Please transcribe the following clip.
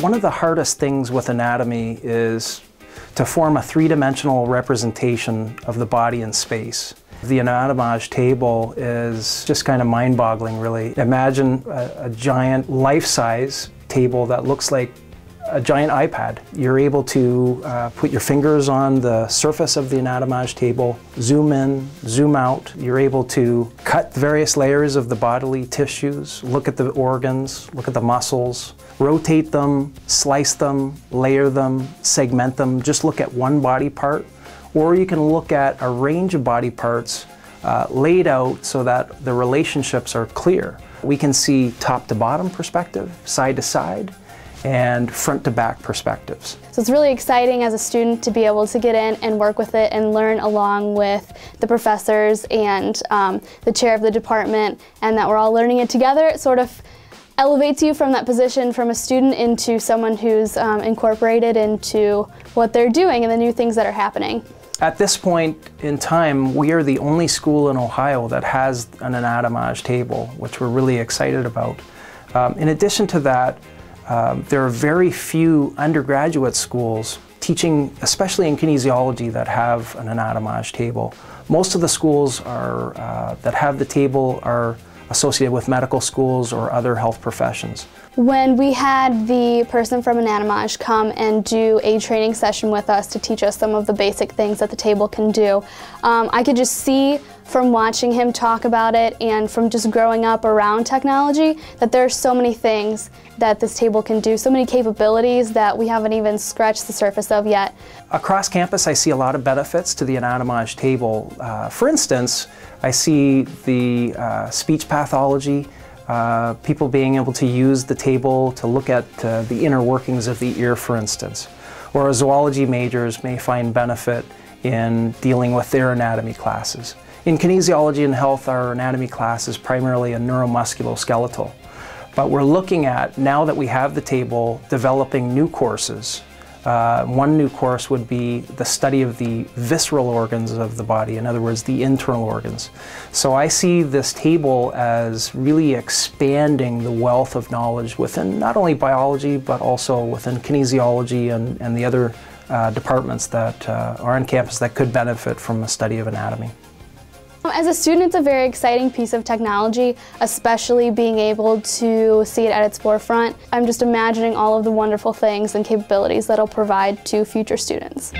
One of the hardest things with anatomy is to form a three-dimensional representation of the body in space. The anatomage table is just kind of mind-boggling, really. Imagine a, a giant life-size table that looks like a giant iPad. You're able to uh, put your fingers on the surface of the anatomage table, zoom in, zoom out. You're able to cut various layers of the bodily tissues, look at the organs, look at the muscles, rotate them, slice them, layer them, segment them. Just look at one body part. Or you can look at a range of body parts uh, laid out so that the relationships are clear. We can see top to bottom perspective, side to side, and front to back perspectives. So it's really exciting as a student to be able to get in and work with it and learn along with the professors and um, the chair of the department and that we're all learning it together. It sort of elevates you from that position from a student into someone who's um, incorporated into what they're doing and the new things that are happening. At this point in time, we are the only school in Ohio that has an anatomage table, which we're really excited about. Um, in addition to that, um, there are very few undergraduate schools teaching, especially in kinesiology, that have an anatomage table. Most of the schools are, uh, that have the table are associated with medical schools or other health professions. When we had the person from Anatomage come and do a training session with us to teach us some of the basic things that the table can do, um, I could just see from watching him talk about it and from just growing up around technology that there are so many things that this table can do, so many capabilities that we haven't even scratched the surface of yet. Across campus I see a lot of benefits to the Anatomage table. Uh, for instance, I see the uh, speech pathology, uh, people being able to use the table to look at uh, the inner workings of the ear, for instance. Or zoology majors may find benefit in dealing with their anatomy classes. In kinesiology and health, our anatomy class is primarily a neuromusculoskeletal. But we're looking at, now that we have the table, developing new courses uh, one new course would be the study of the visceral organs of the body, in other words, the internal organs. So I see this table as really expanding the wealth of knowledge within not only biology, but also within kinesiology and, and the other uh, departments that uh, are on campus that could benefit from a study of anatomy. Um, as a student, it's a very exciting piece of technology, especially being able to see it at its forefront. I'm just imagining all of the wonderful things and capabilities that it'll provide to future students.